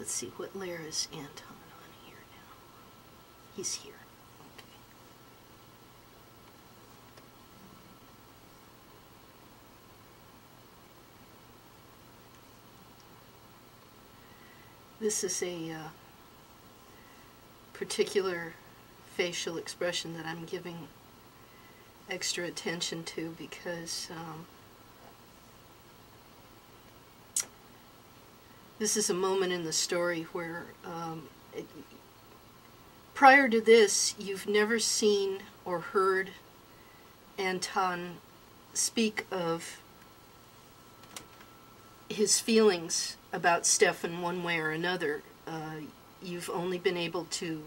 let's see, what layer is Anton on here now? He's here. Okay. This is a uh, particular facial expression that I'm giving extra attention to because um, this is a moment in the story where um, it, prior to this you've never seen or heard Anton speak of his feelings about Stefan one way or another. Uh, you've only been able to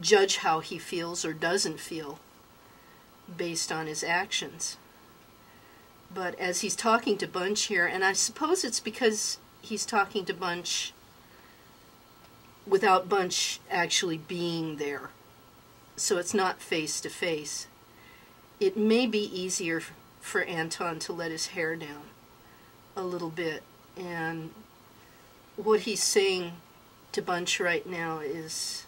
judge how he feels or doesn't feel based on his actions. But as he's talking to Bunch here, and I suppose it's because he's talking to Bunch without Bunch actually being there, so it's not face to face, it may be easier for Anton to let his hair down a little bit. And what he's saying to Bunch right now is,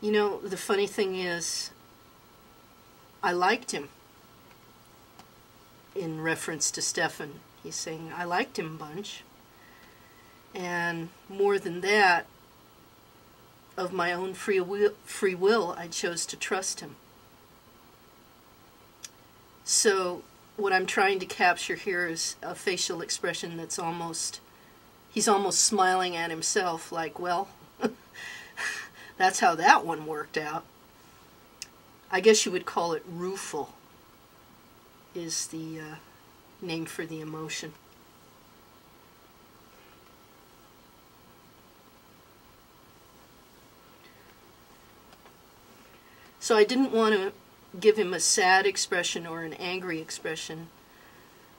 you know, the funny thing is, I liked him. In reference to Stefan, he's saying, I liked him, a Bunch. And more than that, of my own free will, free will, I chose to trust him. So what I'm trying to capture here is a facial expression that's almost, he's almost smiling at himself like, well, that's how that one worked out. I guess you would call it rueful is the uh, name for the emotion. So I didn't want to give him a sad expression or an angry expression.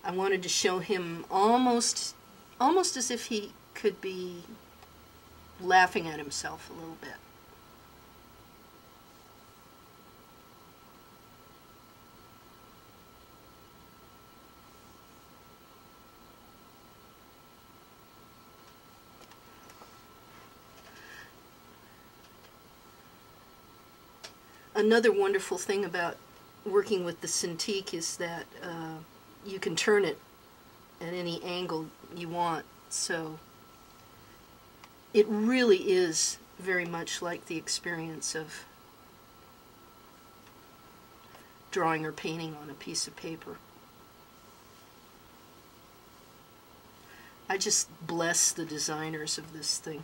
I wanted to show him almost almost as if he could be laughing at himself a little bit. Another wonderful thing about working with the Cintiq is that uh, you can turn it at any angle you want. So it really is very much like the experience of drawing or painting on a piece of paper. I just bless the designers of this thing.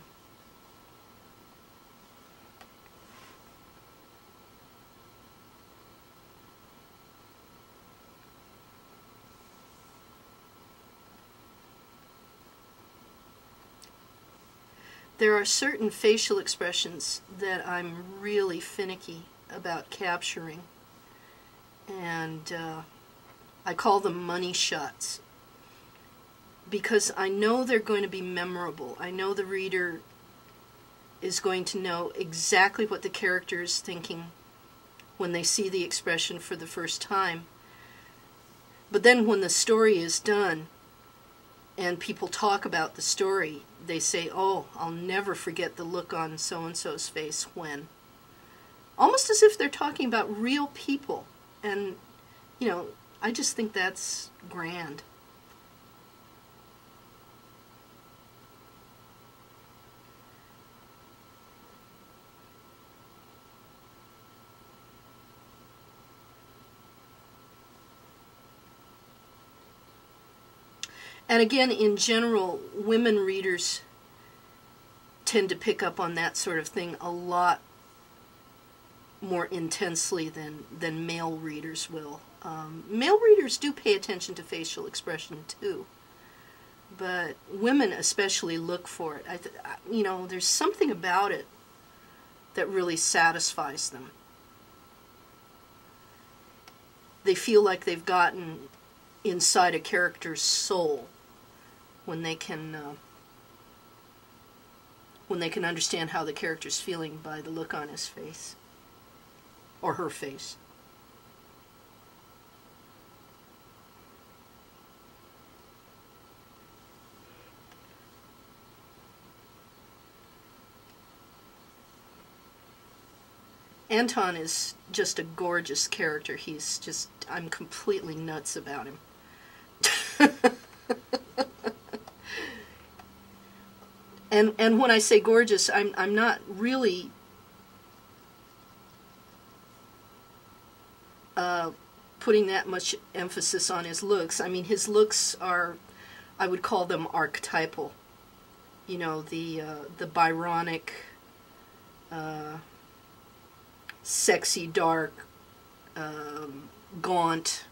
There are certain facial expressions that I'm really finicky about capturing. And uh, I call them money shots. Because I know they're going to be memorable. I know the reader is going to know exactly what the character is thinking when they see the expression for the first time. But then when the story is done and people talk about the story, they say, oh, I'll never forget the look on so-and-so's face when. Almost as if they're talking about real people. And, you know, I just think that's grand. And again, in general, women readers tend to pick up on that sort of thing a lot more intensely than, than male readers will. Um, male readers do pay attention to facial expression too, but women especially look for it. I you know, there's something about it that really satisfies them. They feel like they've gotten inside a character's soul when they can uh, when they can understand how the character's feeling by the look on his face or her face. Anton is just a gorgeous character. He's just, I'm completely nuts about him. and and when I say gorgeous, I'm I'm not really uh, putting that much emphasis on his looks. I mean, his looks are, I would call them archetypal. You know, the uh, the Byronic, uh, sexy, dark, um, gaunt,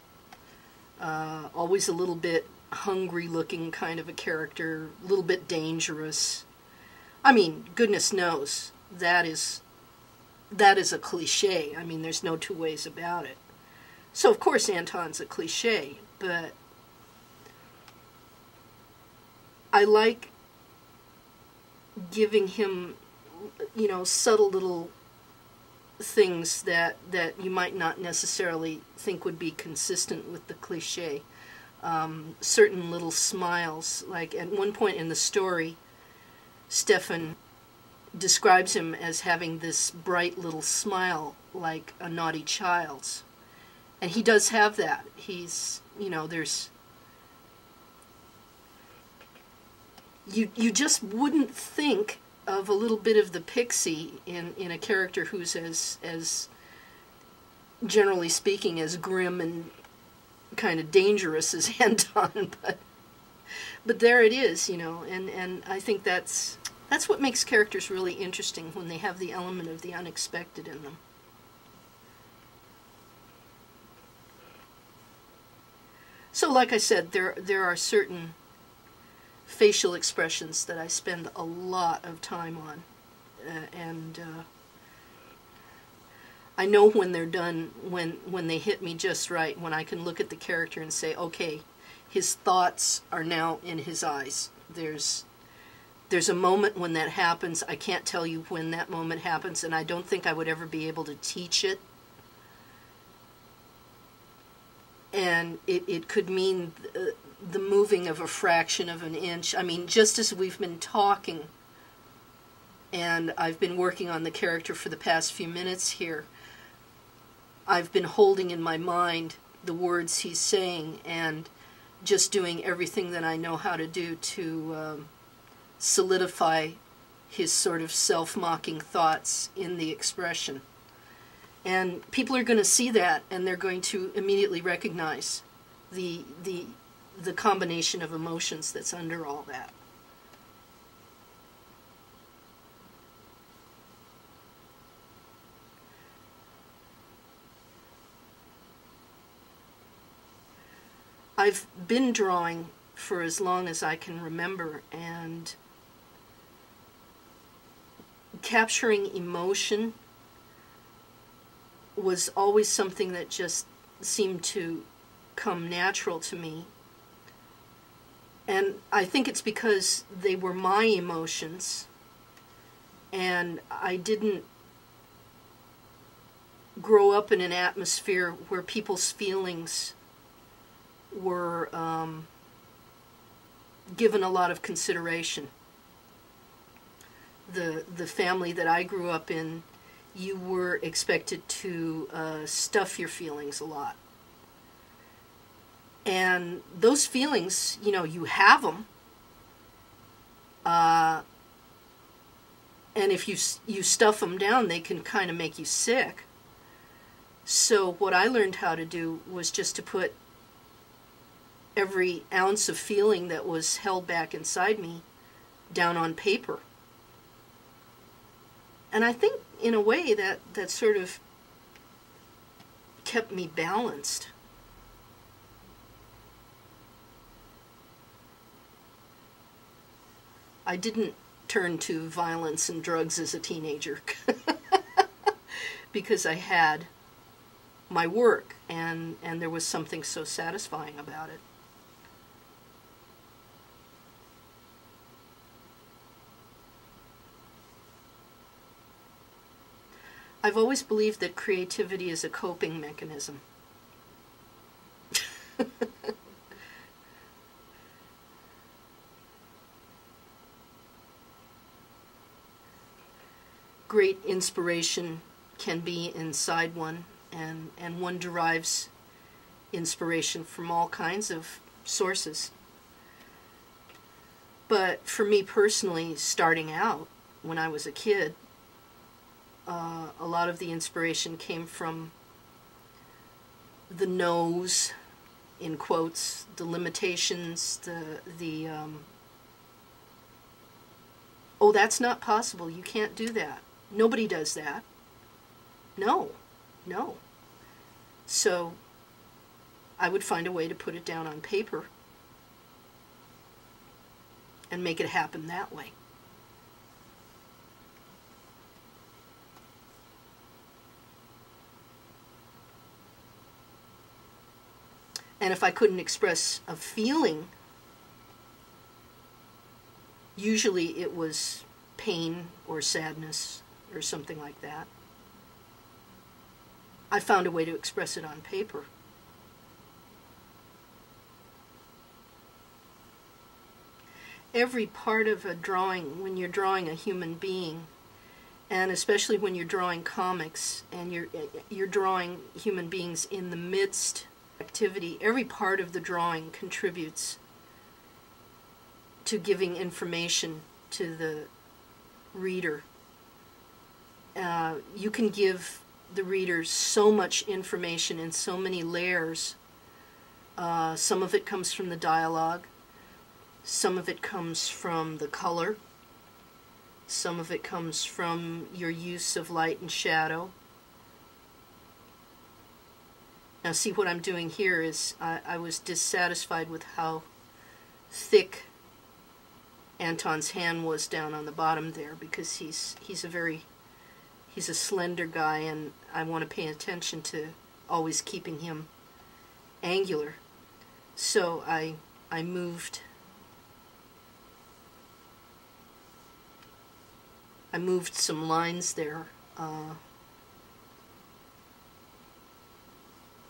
uh, always a little bit hungry looking kind of a character, a little bit dangerous. I mean, goodness knows that is that is a cliche. I mean, there's no two ways about it. So of course Anton's a cliche, but I like giving him you know subtle little things that that you might not necessarily think would be consistent with the cliche. Um, certain little smiles, like at one point in the story, Stefan describes him as having this bright little smile like a naughty child's. And he does have that. He's, you know, there's you you just wouldn't think of a little bit of the pixie in, in a character who's as as generally speaking as grim and kind of dangerous as Anton, but but there it is, you know, and, and I think that's that's what makes characters really interesting when they have the element of the unexpected in them. So like I said, there there are certain facial expressions that I spend a lot of time on. Uh, and uh, I know when they're done, when, when they hit me just right, when I can look at the character and say, okay, his thoughts are now in his eyes. There's, there's a moment when that happens. I can't tell you when that moment happens, and I don't think I would ever be able to teach it. And it, it could mean uh, the moving of a fraction of an inch. I mean, just as we've been talking, and I've been working on the character for the past few minutes here, I've been holding in my mind the words he's saying and just doing everything that I know how to do to um, solidify his sort of self-mocking thoughts in the expression. And people are going to see that and they're going to immediately recognize the the the combination of emotions that's under all that. I've been drawing for as long as I can remember and capturing emotion was always something that just seemed to come natural to me and I think it's because they were my emotions and I didn't grow up in an atmosphere where people's feelings were um, given a lot of consideration. The, the family that I grew up in, you were expected to uh, stuff your feelings a lot and those feelings, you know, you have them. Uh, and if you you stuff them down, they can kind of make you sick. So what I learned how to do was just to put every ounce of feeling that was held back inside me down on paper. And I think in a way that that sort of kept me balanced. I didn't turn to violence and drugs as a teenager because I had my work and, and there was something so satisfying about it. I've always believed that creativity is a coping mechanism. great inspiration can be inside one, and, and one derives inspiration from all kinds of sources. But for me personally, starting out when I was a kid, uh, a lot of the inspiration came from the no's, in quotes, the limitations, the the um, oh, that's not possible. You can't do that. Nobody does that. No, no. So I would find a way to put it down on paper and make it happen that way. And if I couldn't express a feeling, usually it was pain or sadness or something like that. I found a way to express it on paper. Every part of a drawing, when you're drawing a human being, and especially when you're drawing comics and you're you're drawing human beings in the midst activity, every part of the drawing contributes to giving information to the reader. Uh, you can give the readers so much information in so many layers. Uh, some of it comes from the dialogue, some of it comes from the color, some of it comes from your use of light and shadow. Now see what I'm doing here is I, I was dissatisfied with how thick Anton's hand was down on the bottom there because he's he's a very he's a slender guy and I want to pay attention to always keeping him angular. So I I moved I moved some lines there uh,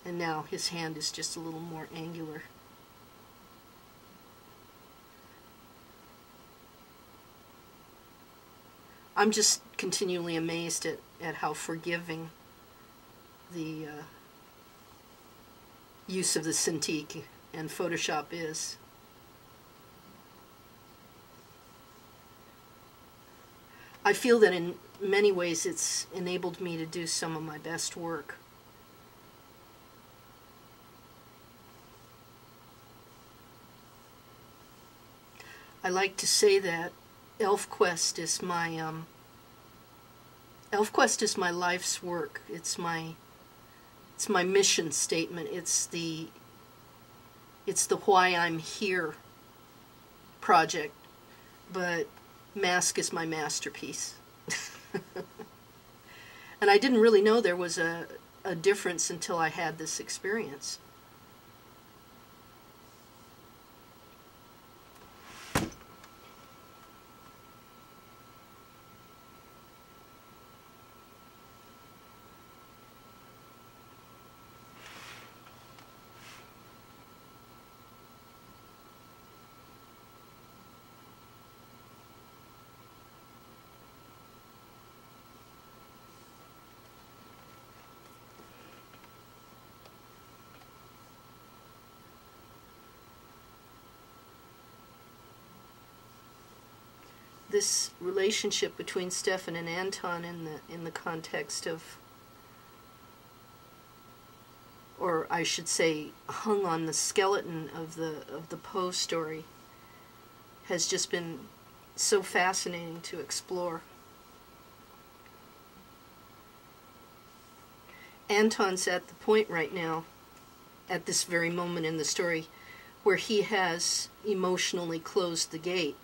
and now his hand is just a little more angular. I'm just continually amazed at, at how forgiving the uh, use of the Cintiq and Photoshop is. I feel that in many ways it's enabled me to do some of my best work. I like to say that ElfQuest is my um, ElfQuest is my life's work. It's my it's my mission statement. It's the it's the why I'm here project. But Masque is my masterpiece. and I didn't really know there was a, a difference until I had this experience. This relationship between Stefan and Anton in the in the context of or I should say hung on the skeleton of the of the Poe story has just been so fascinating to explore. Anton's at the point right now, at this very moment in the story, where he has emotionally closed the gate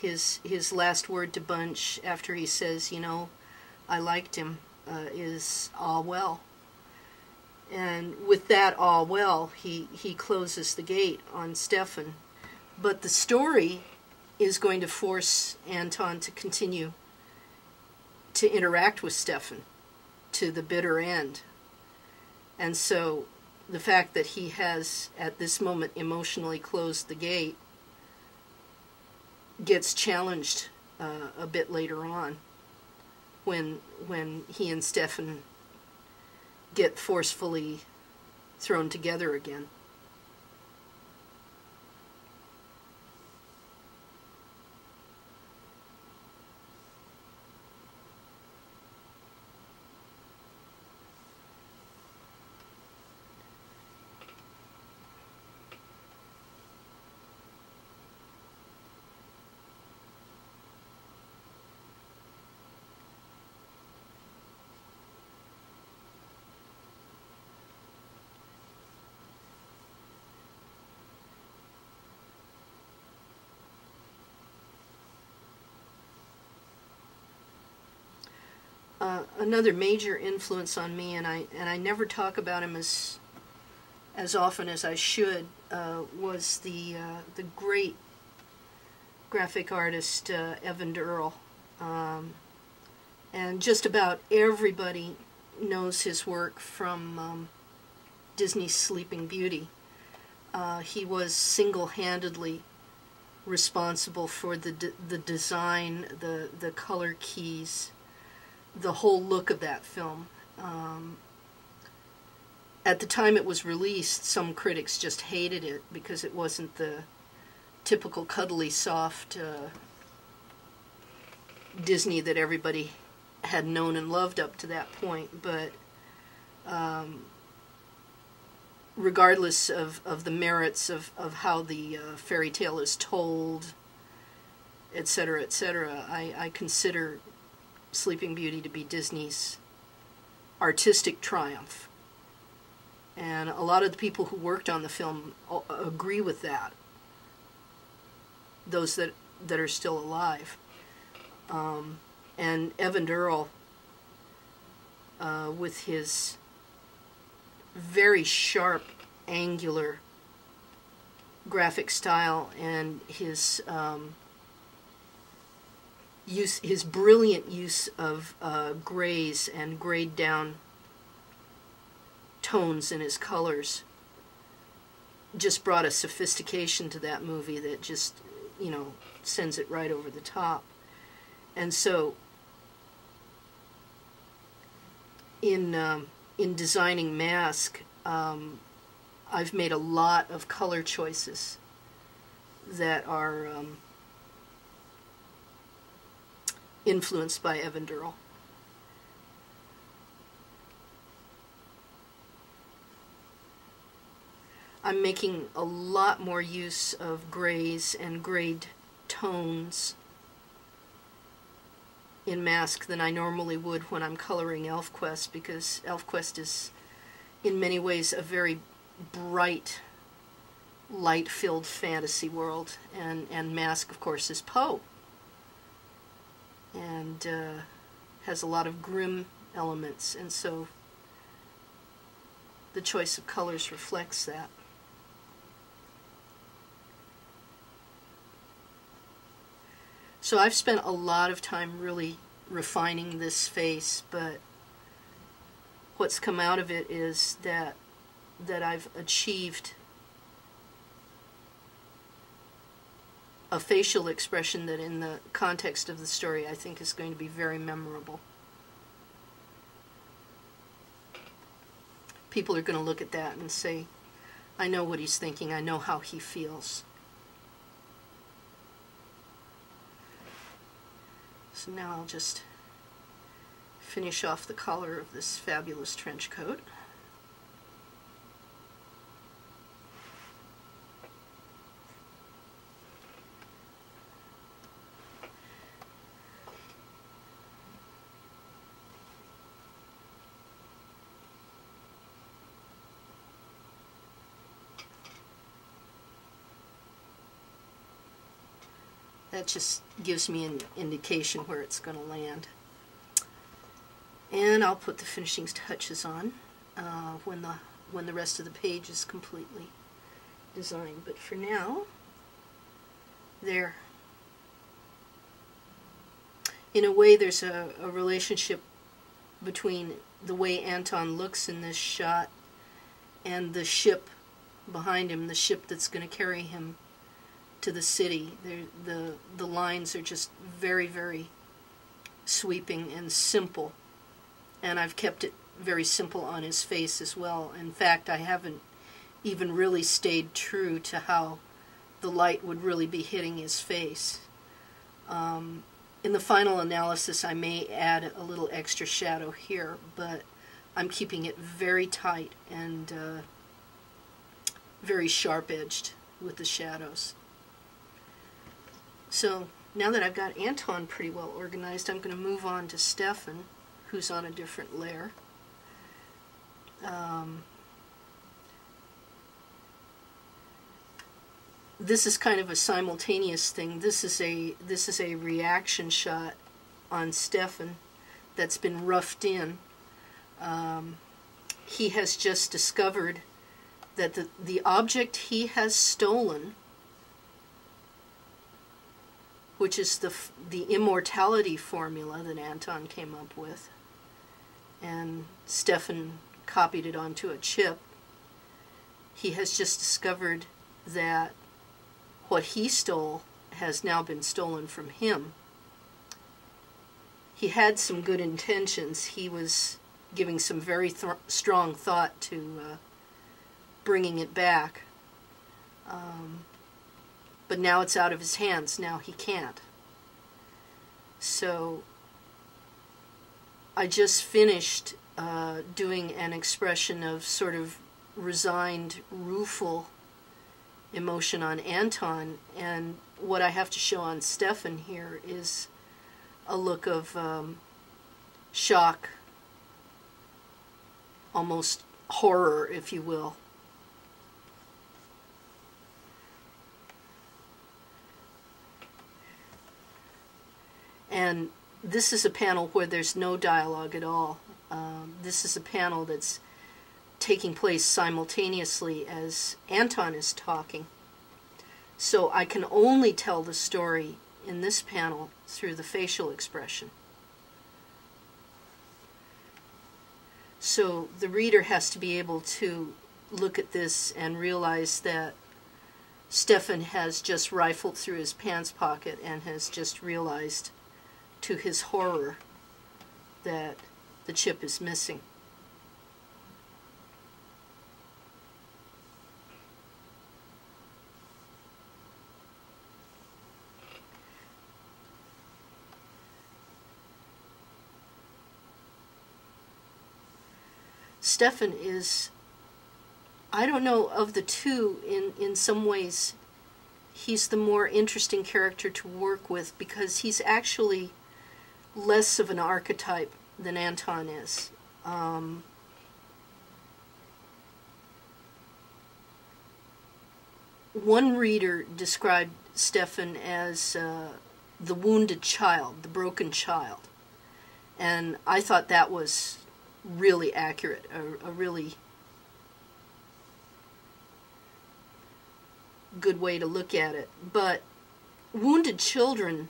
his his last word to Bunch after he says, you know, I liked him, uh, is all well. And with that all well, he, he closes the gate on Stefan. But the story is going to force Anton to continue to interact with Stefan to the bitter end. And so the fact that he has, at this moment, emotionally closed the gate gets challenged uh, a bit later on when when he and Stefan get forcefully thrown together again. Another major influence on me, and I and I never talk about him as as often as I should, uh, was the uh, the great graphic artist uh, Eyvind Earle, um, and just about everybody knows his work from um, Disney's Sleeping Beauty. Uh, he was single-handedly responsible for the the design, the the color keys the whole look of that film. Um, at the time it was released, some critics just hated it because it wasn't the typical cuddly, soft uh, Disney that everybody had known and loved up to that point. But um, regardless of, of the merits of, of how the uh, fairy tale is told, etc., etc., I, I consider Sleeping Beauty to be Disney's artistic triumph. And a lot of the people who worked on the film agree with that. Those that, that are still alive. Um, and Eyvind Earle, uh, with his very sharp, angular graphic style and his um, use his brilliant use of uh, grays and grayed down tones in his colors just brought a sophistication to that movie that just you know sends it right over the top. And so in um, in designing Masque um, I've made a lot of color choices that are um, influenced by Eyvind Earle. I'm making a lot more use of grays and grayed tones in Masque than I normally would when I'm coloring ElfQuest because ElfQuest is in many ways a very bright, light-filled fantasy world and, and Masque of course is Poe and uh, has a lot of grim elements, and so the choice of colors reflects that. So I've spent a lot of time really refining this face, but what's come out of it is that that I've achieved a facial expression that in the context of the story I think is going to be very memorable. People are going to look at that and say, I know what he's thinking, I know how he feels. So now I'll just finish off the collar of this fabulous trench coat. That just gives me an indication where it's going to land. And I'll put the finishing touches on uh, when the when the rest of the page is completely designed. But for now, there. In a way, there's a, a relationship between the way Anton looks in this shot and the ship behind him, the ship that's going to carry him to the city. They're, the the lines are just very very sweeping and simple. And I've kept it very simple on his face as well. In fact, I haven't even really stayed true to how the light would really be hitting his face. Um, in the final analysis, I may add a little extra shadow here, but I'm keeping it very tight and uh, very sharp edged with the shadows. So now that I've got Anton pretty well organized, I'm going to move on to Stefan, who's on a different layer. Um, this is kind of a simultaneous thing. This is a this is a reaction shot on Stefan that's been roughed in. Um, he has just discovered that the, the object he has stolen, which is the, the immortality formula that Anton came up with, and Stefan copied it onto a chip, he has just discovered that what he stole has now been stolen from him. He had some good intentions. He was giving some very th strong thought to uh, bringing it back. Um, but now it's out of his hands. Now he can't. So I just finished uh, doing an expression of sort of resigned, rueful emotion on Anton, and what I have to show on Stefan here is a look of um, shock, almost horror, if you will. And this is a panel where there's no dialogue at all. Um, this is a panel that's taking place simultaneously as Anton is talking. So I can only tell the story in this panel through the facial expression. So the reader has to be able to look at this and realize that Stefan has just rifled through his pants pocket and has just realized to his horror that the chip is missing. Stefan is, I don't know, of the two, in, in some ways, he's the more interesting character to work with because he's actually less of an archetype than Anton is. Um, one reader described Stefan as uh, the wounded child, the broken child. And I thought that was really accurate, a, a really good way to look at it. But wounded children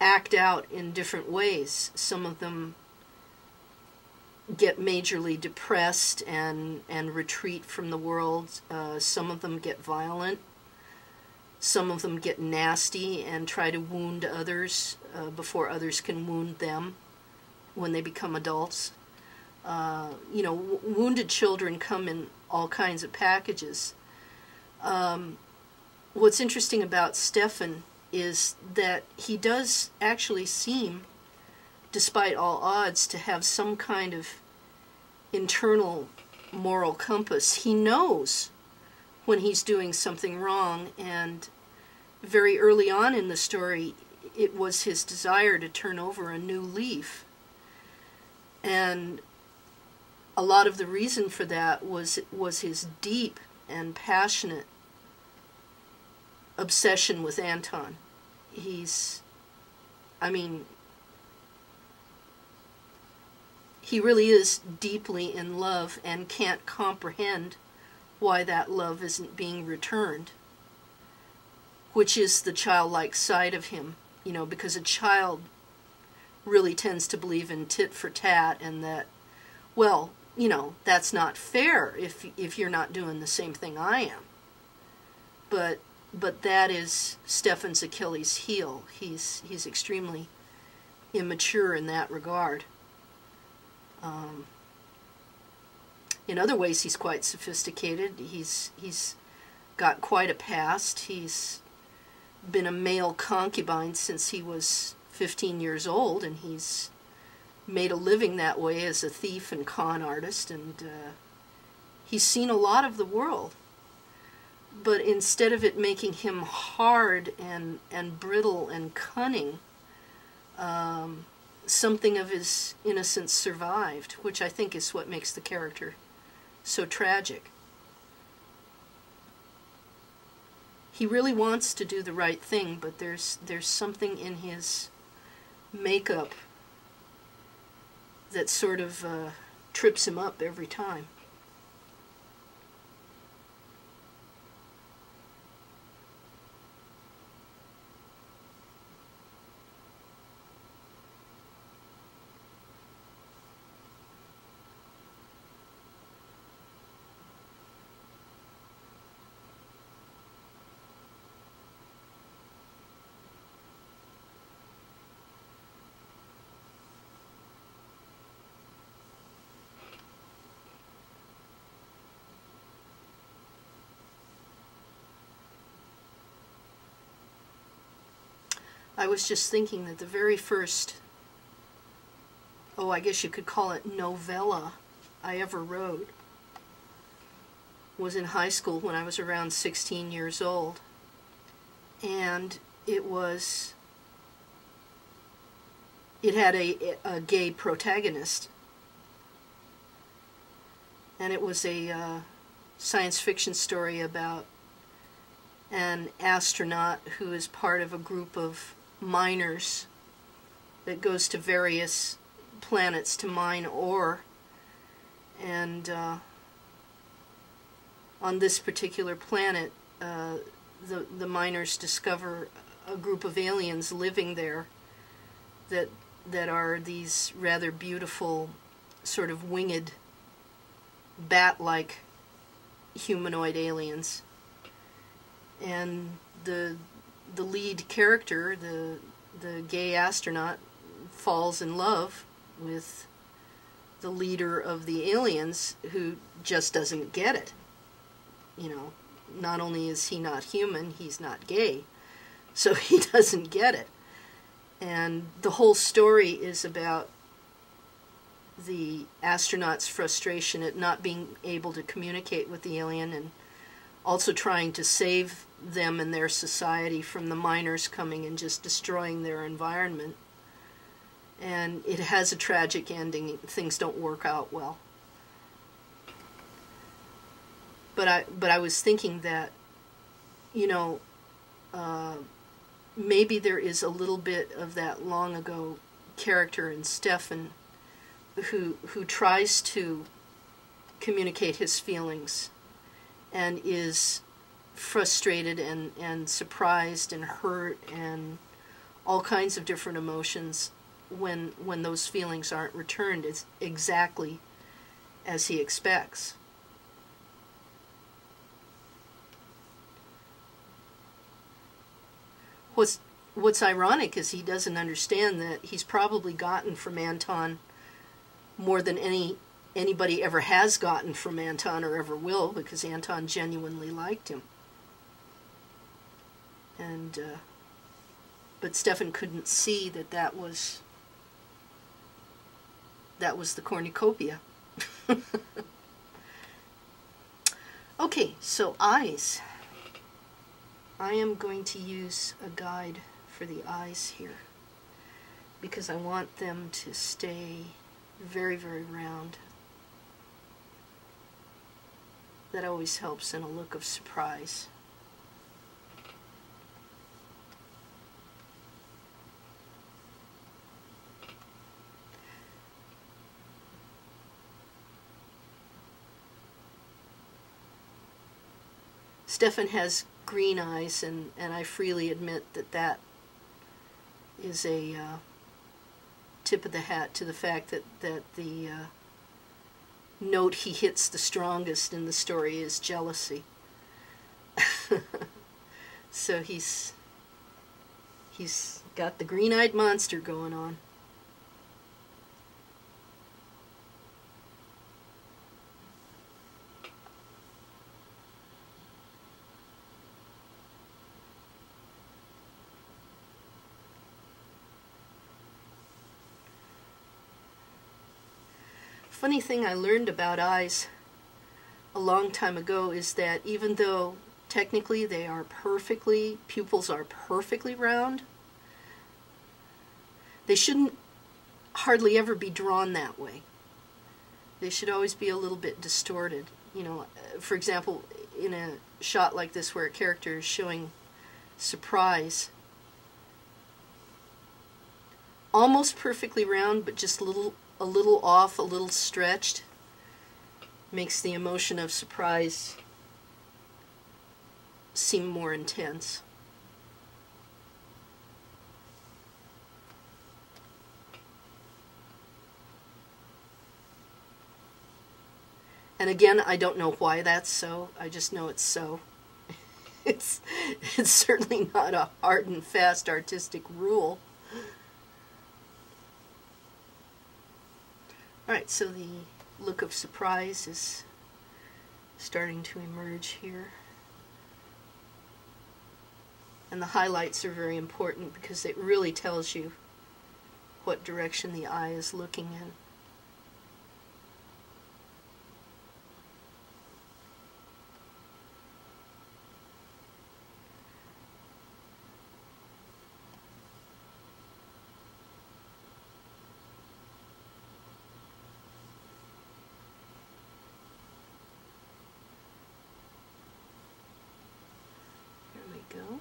act out in different ways. Some of them get majorly depressed and, and retreat from the world. Uh, some of them get violent. Some of them get nasty and try to wound others uh, before others can wound them when they become adults. Uh, you know, wounded children come in all kinds of packages. Um, what's interesting about Stefan is that he does actually seem, despite all odds, to have some kind of internal moral compass. He knows when he's doing something wrong, and very early on in the story, it was his desire to turn over a new leaf. And a lot of the reason for that was was his deep and passionate obsession with Anton. He's I mean he really is deeply in love and can't comprehend why that love isn't being returned. Which is the childlike side of him, you know, because a child really tends to believe in tit for tat and that, well, you know, that's not fair if if you're not doing the same thing I am. But but that is Stefan's Achilles heel. He's he's extremely immature in that regard. Um, in other ways, he's quite sophisticated. He's he's got quite a past. He's been a male concubine since he was 15 years old, and he's made a living that way as a thief and con artist, and uh, he's seen a lot of the world. But instead of it making him hard and, and brittle and cunning, um, something of his innocence survived, which I think is what makes the character so tragic. He really wants to do the right thing, but there's there's something in his makeup that sort of uh, trips him up every time. I was just thinking that the very first, oh, I guess you could call it novella I ever wrote was in high school when I was around 16 years old. And it was, it had a, a gay protagonist. And it was a uh, science fiction story about an astronaut who is part of a group of miners that goes to various planets to mine ore. And uh, on this particular planet, uh, the, the miners discover a group of aliens living there that, that are these rather beautiful, sort of winged, bat-like humanoid aliens. And the the lead character, the the gay astronaut, falls in love with the leader of the aliens who just doesn't get it. You know, not only is he not human, he's not gay. So he doesn't get it. And the whole story is about the astronaut's frustration at not being able to communicate with the alien and also trying to save them and their society from the miners coming and just destroying their environment. And it has a tragic ending. Things don't work out well. But I, but I was thinking that, you know, uh, maybe there is a little bit of that long ago character in Stefan who who tries to communicate his feelings and is frustrated and, and surprised and hurt and all kinds of different emotions when when those feelings aren't returned it's exactly as he expects. What's what's ironic is he doesn't understand that he's probably gotten from Anton more than any anybody ever has gotten from Anton or ever will because Anton genuinely liked him and uh, but Stefan couldn't see that that was that was the cornucopia. okay, so eyes. I am going to use a guide for the eyes here because I want them to stay very, very round. That always helps in a look of surprise. Stefan has green eyes, and, and I freely admit that that is a uh, tip of the hat to the fact that, that the uh, note he hits the strongest in the story is jealousy. so he's he's got the green-eyed monster going on. Funny thing I learned about eyes a long time ago is that even though technically they are perfectly, pupils are perfectly round, they shouldn't hardly ever be drawn that way. They should always be a little bit distorted. You know, for example, in a shot like this where a character is showing surprise, almost perfectly round, but just little, a little off, a little stretched, makes the emotion of surprise seem more intense. And again, I don't know why that's so. I just know it's so. It's, it's certainly not a hard and fast artistic rule. Alright, so the look of surprise is starting to emerge here. And the highlights are very important because it really tells you what direction the eye is looking in. go.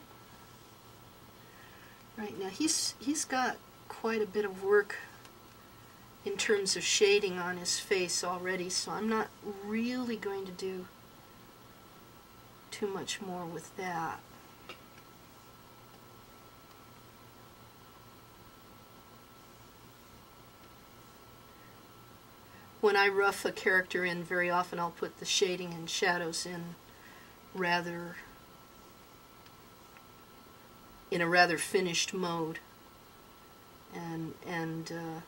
He's he's got quite a bit of work in terms of shading on his face already, so I'm not really going to do too much more with that. When I rough a character in, very often I'll put the shading and shadows in rather in a rather finished mode and and uh,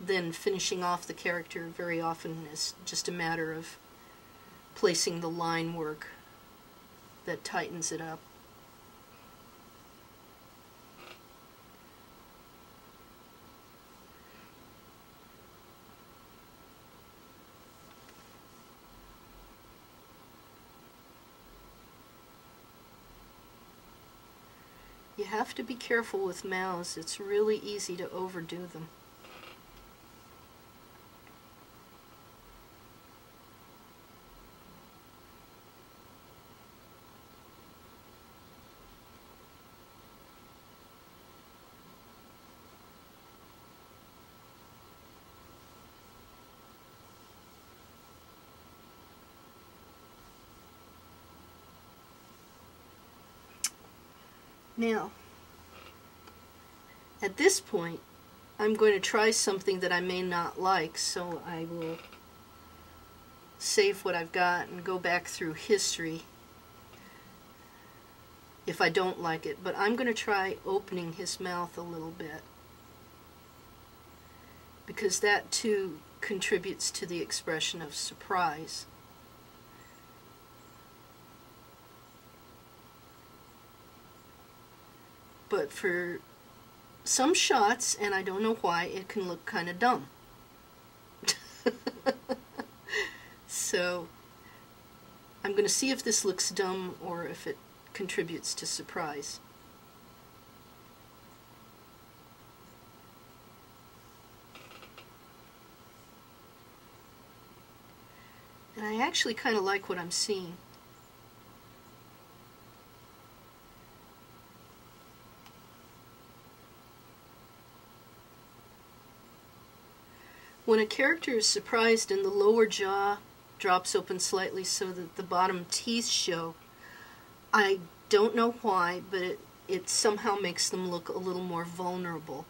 then finishing off the character very often is just a matter of placing the line work that tightens it up. Have to be careful with mouths. It's really easy to overdo them. Now, at this point, I'm going to try something that I may not like, so I will save what I've got and go back through history if I don't like it. But I'm going to try opening his mouth a little bit because that too contributes to the expression of surprise. but for some shots, and I don't know why, it can look kind of dumb. so I'm going to see if this looks dumb or if it contributes to surprise. And I actually kind of like what I'm seeing. When a character is surprised and the lower jaw drops open slightly so that the bottom teeth show, I don't know why, but it, it somehow makes them look a little more vulnerable.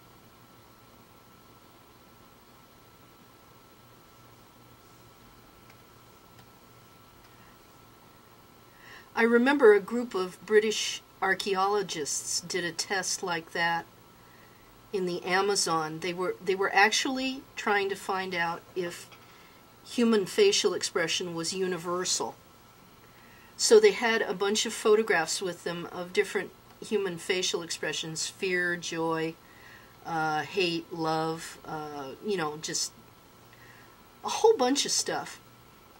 I remember a group of British archaeologists did a test like that in the Amazon, they were they were actually trying to find out if human facial expression was universal. So they had a bunch of photographs with them of different human facial expressions: fear, joy, uh, hate, love. Uh, you know, just a whole bunch of stuff.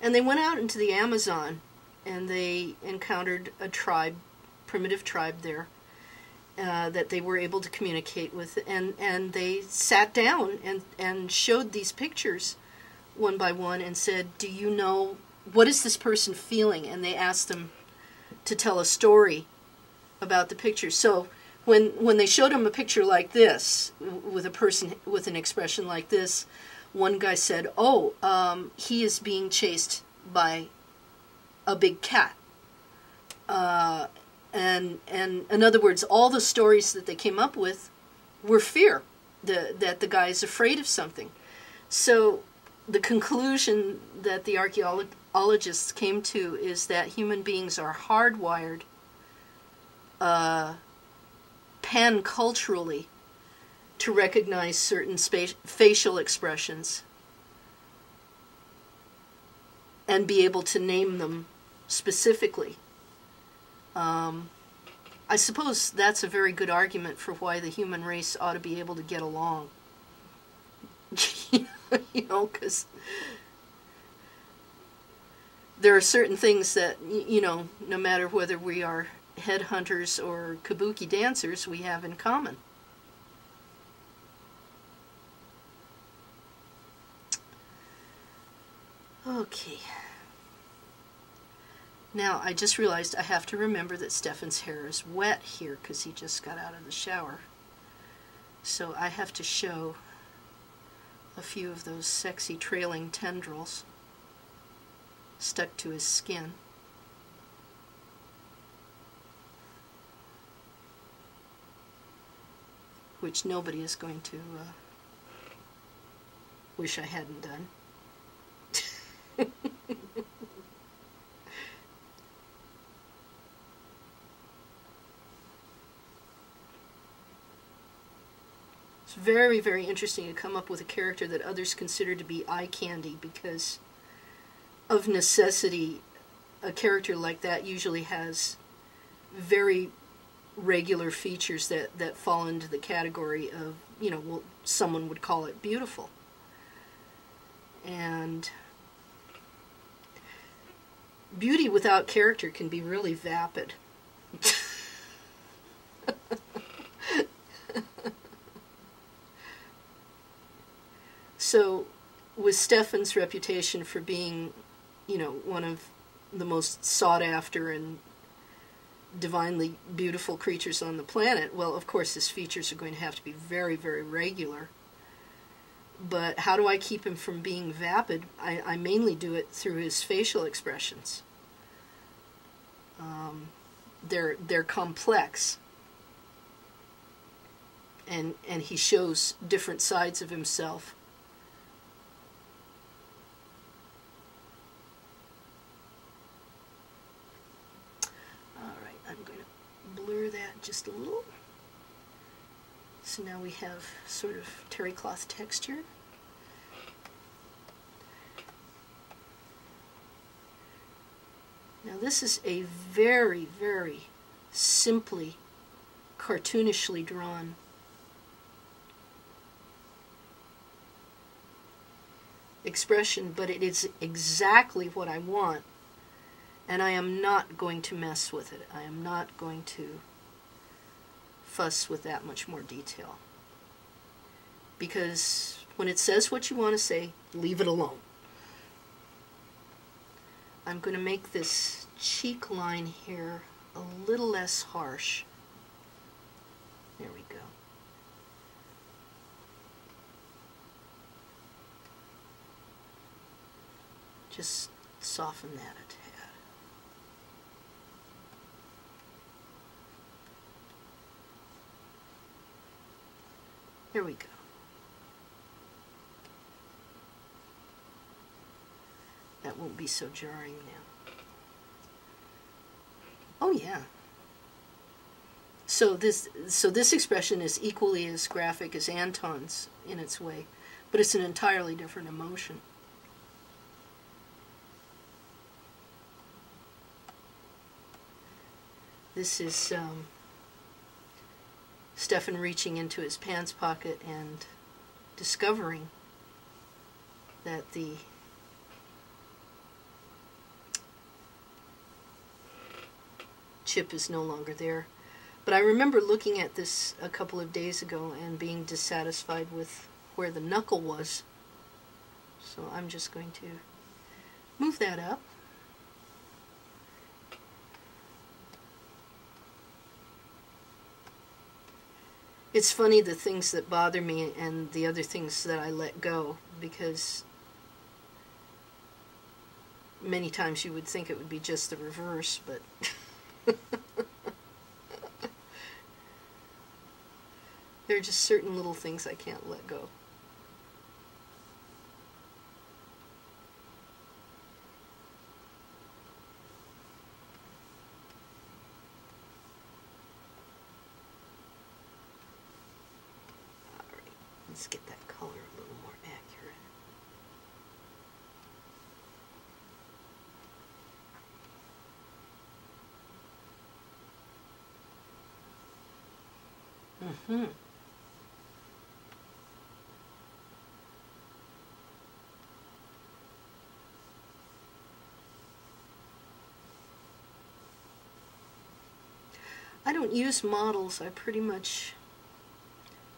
And they went out into the Amazon and they encountered a tribe, primitive tribe there, uh, that they were able to communicate with. And, and they sat down and, and showed these pictures one by one and said, Do you know what is this person feeling? And they asked them to tell a story about the picture. So when when they showed him a picture like this with a person with an expression like this, one guy said, "Oh, um, he is being chased by a big cat." Uh, and and in other words, all the stories that they came up with were fear, the, that the guy is afraid of something. So the conclusion that the archaeologists came to is that human beings are hardwired uh, pan culturally to recognize certain facial expressions and be able to name them specifically. Um, I suppose that's a very good argument for why the human race ought to be able to get along. you know, because there are certain things that, you know, no matter whether we are headhunters or kabuki dancers, we have in common. Okay. Now, I just realized I have to remember that Stefan's hair is wet here because he just got out of the shower. So I have to show a few of those sexy trailing tendrils stuck to his skin. Which nobody is going to uh, wish I hadn't done. It's very, very interesting to come up with a character that others consider to be eye candy because of necessity, a character like that usually has very regular features that, that fall into the category of, you know, well, someone would call it beautiful. And beauty without character can be really vapid. So, with Stefan's reputation for being, you know, one of the most sought after and divinely beautiful creatures on the planet, well, of course, his features are going to have to be very, very regular. But how do I keep him from being vapid? I, I mainly do it through his facial expressions. Um, they're they're complex, and and he shows different sides of himself just a little. So now we have sort of terry cloth texture. Now this is a very, very simply, cartoonishly drawn expression, but it is exactly what I want. And I am not going to mess with it. I am not going to fuss with that much more detail. Because when it says what you want to say, leave it alone. I'm going to make this cheek line here a little less harsh. There we go. Just soften that a Here we go. That won't be so jarring now. Oh yeah. So this so this expression is equally as graphic as Anton's in its way, but it's an entirely different emotion. This is um, Stefan reaching into his pants pocket and discovering that the chip is no longer there. But I remember looking at this a couple of days ago and being dissatisfied with where the knuckle was. So I'm just going to move that up. It's funny the things that bother me and the other things that I let go because many times you would think it would be just the reverse, but there are just certain little things I can't let go. Let's get that color a little more accurate. Mm-hmm. I don't use models. I pretty much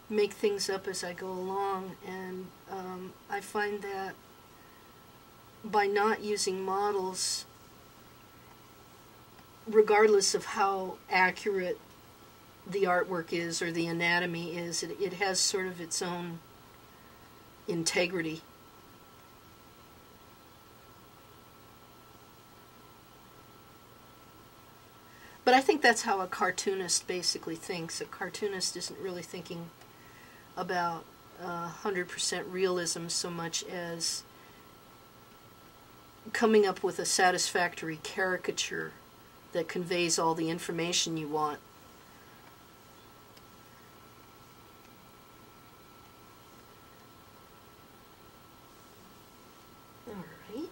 make things up as I go along, and um, I find that by not using models, regardless of how accurate the artwork is or the anatomy is, it, it has sort of its own integrity. But I think that's how a cartoonist basically thinks. A cartoonist isn't really thinking about uh, 100% realism so much as coming up with a satisfactory caricature that conveys all the information you want. All right.